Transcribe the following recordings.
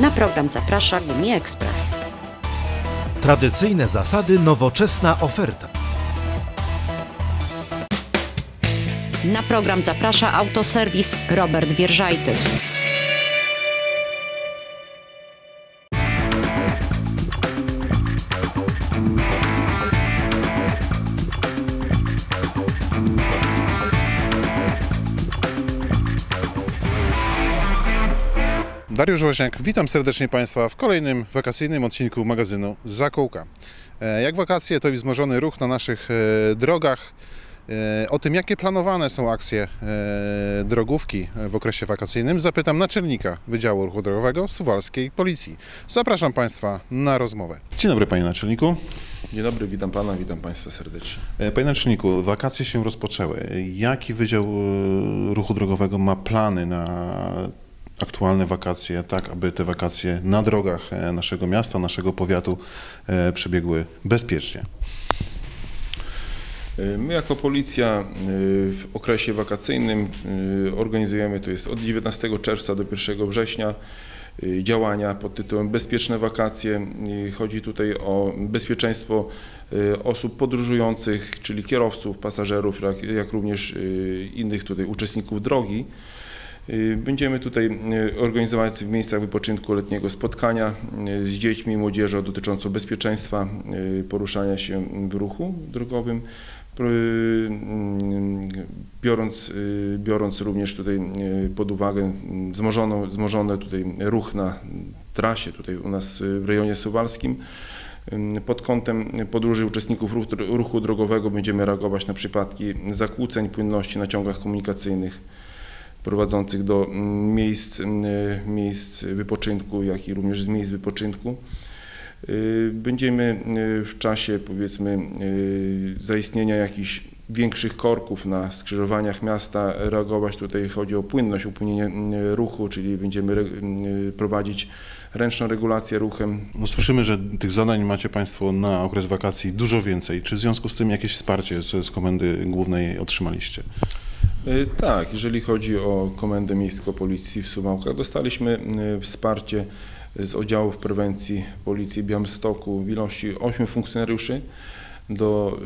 Na program zaprasza Gumi Express. Tradycyjne zasady, nowoczesna oferta. Na program zaprasza autoserwis Robert Wierżajtys. Dariusz Woźniak, witam serdecznie Państwa w kolejnym wakacyjnym odcinku magazynu Zakółka. E, Jak wakacje, to wzmożony ruch na naszych e, drogach. E, O tym, jakie planowane są akcje drogówki w okresie wakacyjnym, zapytam naczelnika Wydziału Ruchu Drogowego Suwalskiej Policji. Zapraszam Państwa na rozmowę. Dzień dobry Panie Naczelniku. Dzień dobry, witam pana, witam państwa serdecznie. Panie Naczelniku, wakacje się rozpoczęły. Jaki Wydział Ruchu Drogowego ma plany na aktualne wakacje, tak aby te wakacje na drogach e, naszego miasta, naszego powiatu e, przebiegły bezpiecznie? Y, My jako policja w okresie wakacyjnym organizujemy, to jest od 19 czerwca do 1 września, działania pod tytułem Bezpieczne wakacje. Chodzi tutaj o bezpieczeństwo osób podróżujących, czyli kierowców, pasażerów, jak, również innych tutaj uczestników drogi. Y, Będziemy tutaj y, organizować w miejscach wypoczynku letniego spotkania y, z dziećmi i młodzieżą dotyczącą bezpieczeństwa poruszania się w ruchu drogowym, biorąc, biorąc również tutaj pod uwagę mm, wzmożoną, wzmożony tutaj ruch na trasie tutaj u nas w rejonie suwalskim. Pod kątem podróży uczestników ruchu drogowego będziemy reagować na przypadki zakłóceń płynności na ciągach komunikacyjnych prowadzących do miejsc, mm, miejsc wypoczynku, jak i również z miejsc wypoczynku. Y, Będziemy y, w czasie powiedzmy zaistnienia jakichś większych korków na skrzyżowaniach miasta reagować. Tutaj chodzi o płynność, upłynienie ruchu, czyli będziemy prowadzić ręczną regulację ruchem. No słyszymy, że tych zadań macie Państwo na okres wakacji dużo więcej. Czy w związku z tym jakieś wsparcie z, z Komendy Głównej otrzymaliście? Y, Tak, jeżeli chodzi o Komendę Miejską Policji w Suwałkach, dostaliśmy y, wsparcie z oddziałów prewencji Policji Białymstoku w ilości 8 funkcjonariuszy. Do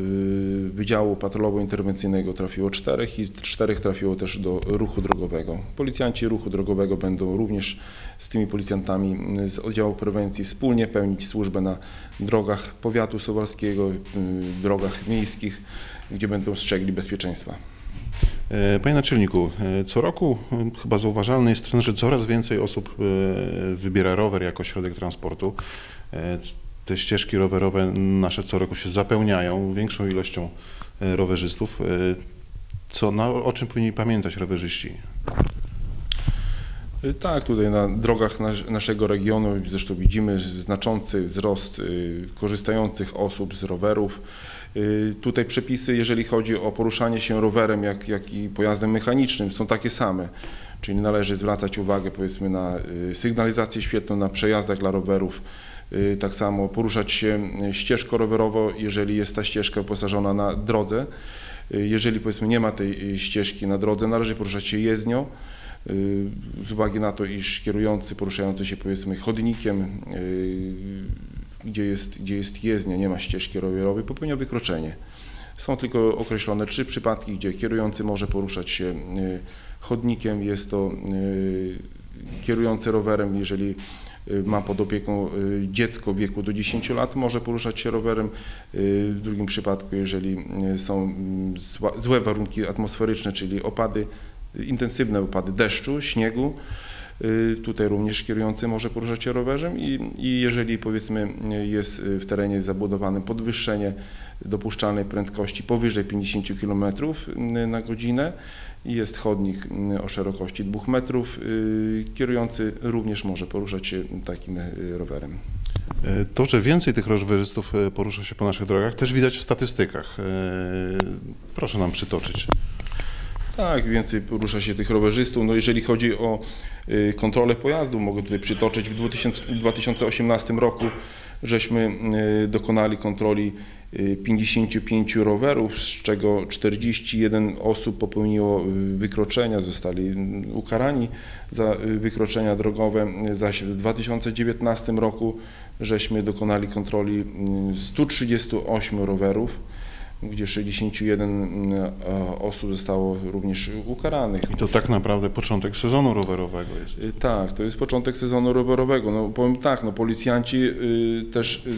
y, Wydziału Patrolowo-Interwencyjnego trafiło czterech i czterech trafiło też do ruchu drogowego. Policjanci ruchu drogowego będą również z tymi policjantami z oddziału prewencji wspólnie pełnić służbę na drogach powiatu suwalskiego, drogach miejskich, gdzie będą strzegli bezpieczeństwa. E, Panie Naczelniku, e, co roku e, chyba zauważalny jest trend, że coraz więcej osób wybiera rower jako środek transportu. Te ścieżki rowerowe nasze co roku się zapełniają większą ilością rowerzystów. Co, na, o czym powinni pamiętać rowerzyści? Tak, tutaj na drogach nas, naszego regionu zresztą widzimy znaczący wzrost korzystających osób z rowerów. Y, Tutaj przepisy, jeżeli chodzi o poruszanie się rowerem, jak, jak i pojazdem mechanicznym, są takie same. Czyli należy zwracać uwagę powiedzmy na y, sygnalizację świetną na przejazdach dla rowerów. Y, Tak samo poruszać się ścieżką rowerowo, jeżeli jest ta ścieżka wyposażona na drodze. Jeżeli powiedzmy nie ma tej ścieżki na drodze, należy poruszać się jezdnią. Z uwagi na to, iż kierujący poruszający się powiedzmy chodnikiem, gdzie jest, gdzie jest jezdnia, nie ma ścieżki rowerowej, popełnia wykroczenie. Są tylko określone trzy przypadki, gdzie kierujący może poruszać się y, chodnikiem. Jest to y, kierujący rowerem, jeżeli y, ma pod opieką dziecko w wieku do 10 lat, może poruszać się rowerem. W drugim przypadku, jeżeli są mm, złe warunki atmosferyczne, czyli opady, intensywne opady deszczu, śniegu. Y, Tutaj również kierujący może poruszać się rowerem i, i jeżeli powiedzmy y, jest y, w terenie zabudowanym podwyższenie dopuszczalnej prędkości powyżej 50 km na godzinę jest chodnik y, o szerokości 2 metrów, y, kierujący również może poruszać się takim y, rowerem. To, że więcej tych rowerzystów porusza się po naszych drogach, też widać w statystykach. Proszę nam przytoczyć. Tak, więcej porusza się tych rowerzystów. No jeżeli chodzi o y, kontrolę pojazdu, mogę tutaj przytoczyć w 2000 w 2018 roku żeśmy y, dokonali kontroli y, 55 rowerów, z czego 41 osób popełniło y, wykroczenia, zostali mm, ukarani za y, wykroczenia drogowe. Zaś w 2019 roku żeśmy dokonali kontroli y, 138 rowerów, gdzie 61 y, osób zostało również ukaranych. I to tak naprawdę początek sezonu rowerowego jest. Y, Tak, to jest początek sezonu rowerowego. No, powiem tak, no, policjanci y, też y,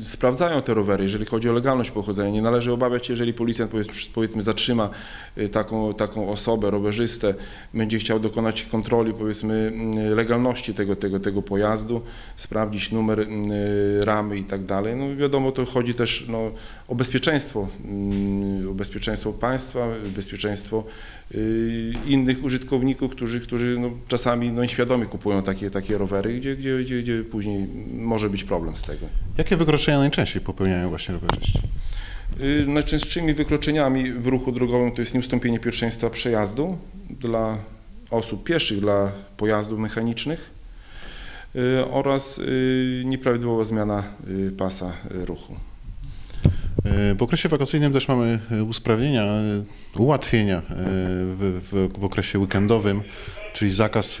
sprawdzają te rowery, jeżeli chodzi o legalność pochodzenia. Nie należy obawiać się, jeżeli policjant powiedz- powiedzmy zatrzyma y, taką, taką osobę, rowerzystę, będzie chciał dokonać kontroli powiedzmy y, legalności tego, tego, tego pojazdu, sprawdzić numer y, ramy i tak dalej. No wiadomo, to chodzi też no, o bezpieczeństwo, y, o bezpieczeństwo państwa, bezpieczeństwo y, innych użytkowników, którzy, którzy no, czasami no, nieświadomie kupują takie, takie rowery, gdzie, gdzie, gdzie, gdzie później może być problem z tego. Jakie wykroczenia najczęściej popełniają właśnie rowerzyści? Y, Najczęstszymi wykroczeniami w ruchu drogowym to jest nieustąpienie pierwszeństwa przejazdu dla osób pieszych, dla pojazdów mechanicznych y, oraz y, nieprawidłowa zmiana pasa ruchu. W okresie wakacyjnym też mamy usprawnienia, ułatwienia w, w, w okresie weekendowym, czyli zakaz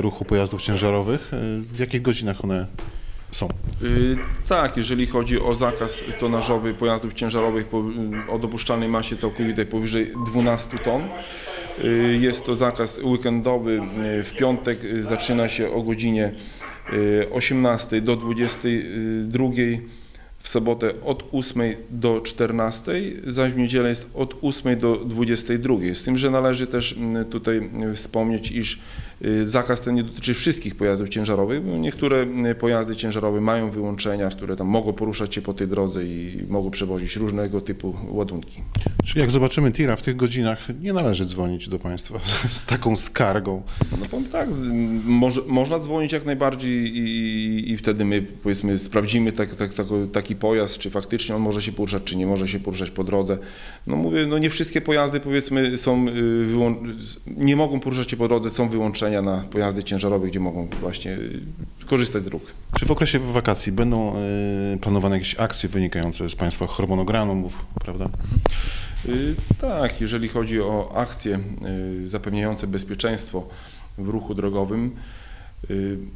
ruchu pojazdów ciężarowych. W jakich godzinach one są? Y, Tak, jeżeli chodzi o zakaz tonażowy pojazdów ciężarowych y, o dopuszczalnej masie całkowitej powyżej 12 ton, y, jest to zakaz weekendowy. y, W piątek zaczyna się o godzinie y, 18 do 22, w sobotę od 8 do 14, zaś w niedzielę jest od 8 do 22. Z tym, że należy też mm, tutaj y, wspomnieć, iż y, zakaz ten nie dotyczy wszystkich pojazdów ciężarowych, bo niektóre y, pojazdy ciężarowe mają wyłączenia, które tam mogą poruszać się po tej drodze i mogą przewozić różnego typu ładunki. Czyli jak zobaczymy tira w tych godzinach, nie należy dzwonić do Państwa z, taką skargą. No powiem tak, może, można dzwonić jak najbardziej i, i wtedy my powiedzmy sprawdzimy tak, tak, tak, taki pojazd, czy faktycznie on może się poruszać, czy nie może się poruszać po drodze. No mówię, no nie wszystkie pojazdy powiedzmy są, y, nie mogą poruszać się po drodze, są wyłączenia na pojazdy ciężarowe, gdzie mogą właśnie y, korzystać z dróg. Czy w okresie wakacji będą e, planowane jakieś akcje wynikające z Państwa harmonogramów, prawda? Y, Tak, jeżeli chodzi o akcje y, zapewniające bezpieczeństwo w ruchu drogowym, y,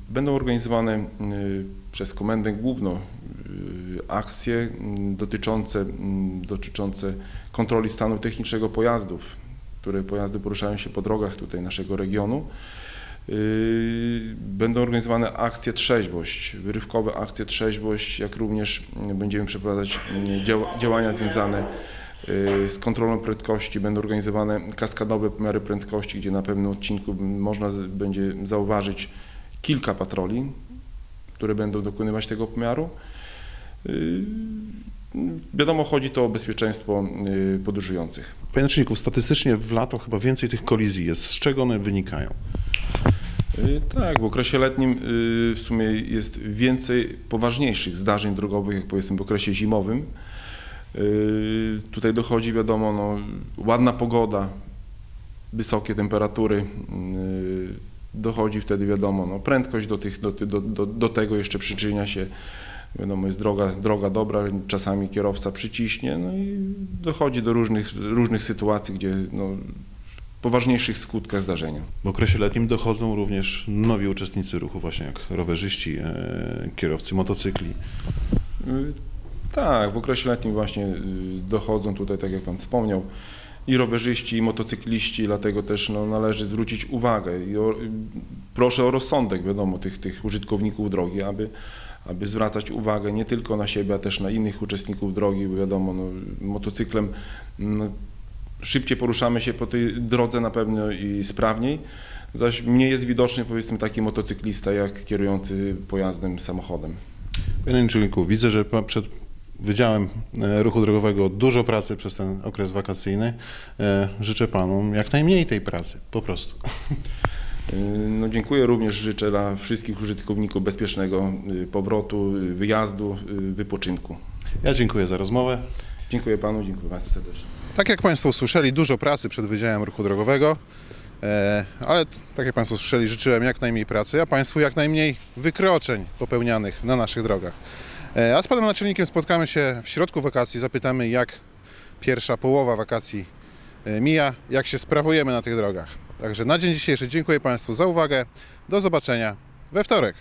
będą organizowane y, przez Komendę Główną y, akcje dotyczące, dotyczące kontroli stanu technicznego pojazdów, które pojazdy poruszają się po drogach tutaj naszego regionu. Y, Będą organizowane akcje trzeźwość, wyrywkowe akcje trzeźwość, jak również będziemy przeprowadzać dział- działania związane y, z kontrolą prędkości. Będą organizowane kaskadowe pomiary prędkości, gdzie na pewnym odcinku można będzie zauważyć kilka patroli, które będą dokonywać tego pomiaru. Y, Wiadomo, chodzi to o bezpieczeństwo y, podróżujących. Panie Naczelniku, statystycznie w lato chyba więcej tych kolizji jest. Z czego one wynikają? Y, Tak, w okresie letnim w sumie jest więcej poważniejszych zdarzeń drogowych, jak powiedzmy w okresie zimowym. Tutaj dochodzi, wiadomo, no, ładna pogoda, wysokie temperatury. Dochodzi wtedy, wiadomo, no, prędkość do, tych, do, do, do, do tego jeszcze przyczynia się. Wiadomo, jest droga, droga dobra, czasami kierowca przyciśnie, no i dochodzi do różnych, różnych sytuacji, gdzie no, poważniejszych skutkach zdarzenia. W okresie letnim dochodzą również nowi uczestnicy ruchu, właśnie jak rowerzyści, e, kierowcy motocykli. Y, Tak, w okresie letnim właśnie y, dochodzą tutaj, tak jak Pan wspomniał, i rowerzyści, i motocykliści, dlatego też no, należy zwrócić uwagę i o, proszę o rozsądek, wiadomo, tych, tych użytkowników drogi, aby, aby zwracać uwagę nie tylko na siebie, a też na innych uczestników drogi, bo wiadomo, no, motocyklem no, szybciej poruszamy się po tej drodze na pewno i sprawniej, zaś mniej jest widoczny powiedzmy taki motocyklista jak kierujący pojazdem, samochodem. Panie Naczelniku, widzę, że przed Wydziałem e, Ruchu Drogowego dużo pracy przez ten okres wakacyjny. E, Życzę Panu jak najmniej tej pracy, po prostu. No, dziękuję również, życzę dla wszystkich użytkowników bezpiecznego y, powrotu, y, wyjazdu, y, wypoczynku. Ja dziękuję za rozmowę. Dziękuję Panu, dziękuję Państwu serdecznie. Tak jak Państwo usłyszeli, dużo pracy przed Wydziałem Ruchu Drogowego. E, Ale tak jak Państwo słyszeli, życzyłem jak najmniej pracy, a Państwu jak najmniej wykroczeń popełnianych na naszych drogach. E, A z Panem Naczelnikiem spotkamy się w środku wakacji, zapytamy jak pierwsza połowa wakacji e, mija, jak się sprawujemy na tych drogach. Także na dzień dzisiejszy dziękuję Państwu za uwagę. Do zobaczenia we wtorek.